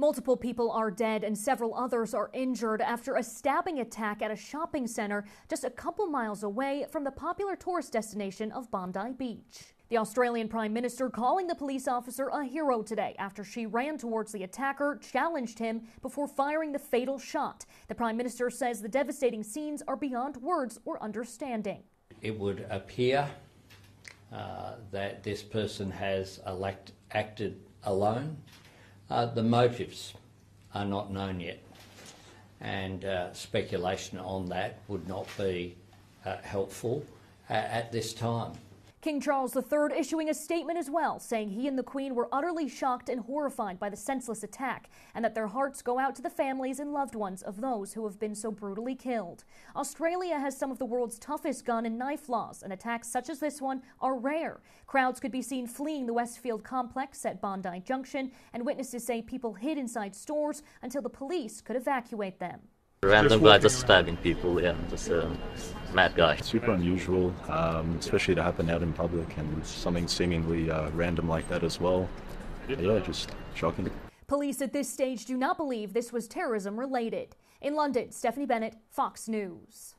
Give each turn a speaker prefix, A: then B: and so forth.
A: Multiple people are dead and several others are injured after a stabbing attack at a shopping center just a couple miles away from the popular tourist destination of Bondi Beach. The Australian Prime Minister calling the police officer a hero today after she ran towards the attacker, challenged him before firing the fatal shot. The Prime Minister says the devastating scenes are beyond words or understanding.
B: It would appear uh, that this person has elect, acted alone uh, the motives are not known yet, and uh, speculation on that would not be uh, helpful at this time.
A: King Charles III issuing a statement as well, saying he and the Queen were utterly shocked and horrified by the senseless attack, and that their hearts go out to the families and loved ones of those who have been so brutally killed. Australia has some of the world's toughest gun and knife laws, and attacks such as this one are rare. Crowds could be seen fleeing the Westfield complex at Bondi Junction, and witnesses say people hid inside stores until the police could evacuate them.
C: Random guy just stabbing people, yeah, just a mad guy.
D: Super unusual, um, especially to happen out in public and something seemingly uh, random like that as well. Yeah, just shocking.
A: Police at this stage do not believe this was terrorism related. In London, Stephanie Bennett, Fox News.